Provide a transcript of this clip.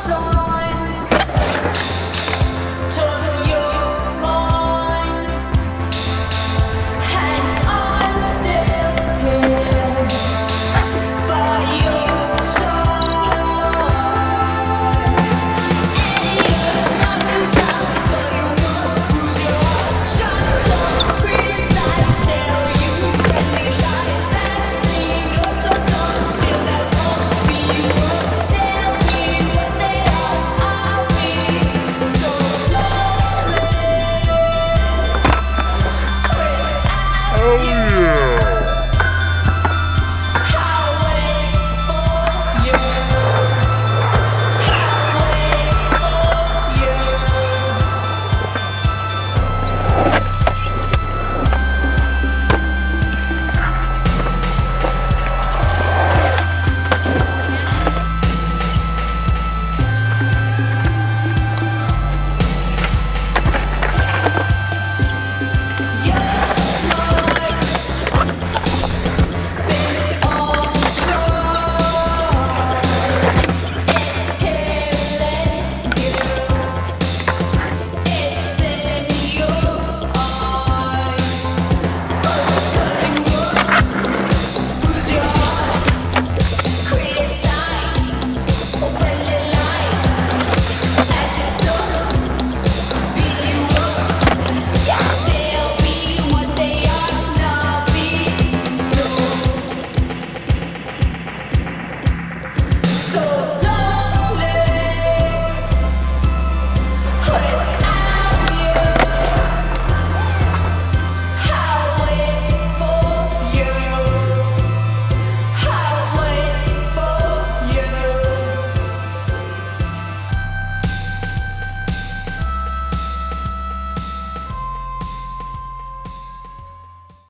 中 Yeah.